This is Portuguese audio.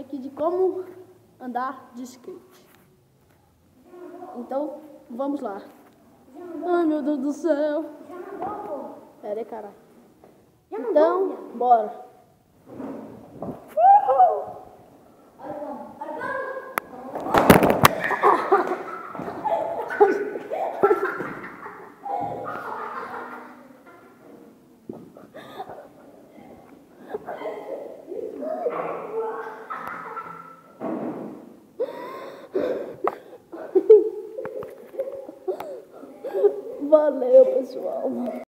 aqui de como andar de skate. Então, vamos lá. Ai, meu Deus do céu. Pera aí, caralho. Então, bora. Valeu, pessoal.